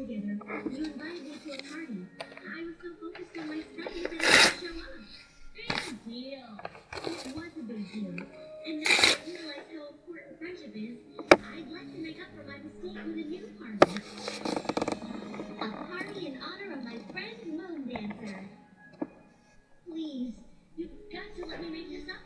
together, you invited me to a party. I was so focused on my I'd like to make up for my mistake with a new party. A party in honor of my friend Moon Dancer. Please, you've got to let me make this up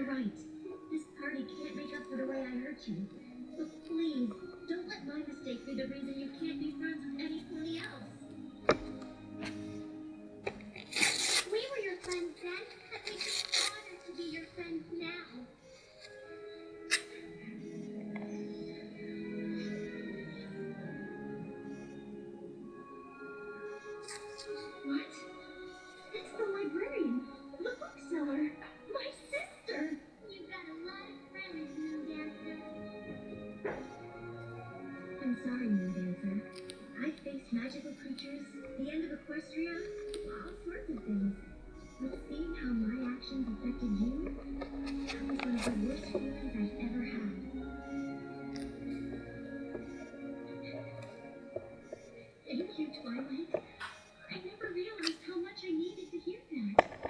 You're right. This party can't make up for the way I hurt you. But please, don't let my mistake be the reason you can't be friends with anybody else. We were your friends then. That makes us honored to be your friends now. What? It's the librarian, the bookseller, I'm sorry, Moon Dancer. I faced magical creatures, the end of Equestria, all sorts of things. But seeing how my actions affected you, that was one of the worst feelings I've ever had. Thank you, Twilight. I never realized how much I needed to hear that.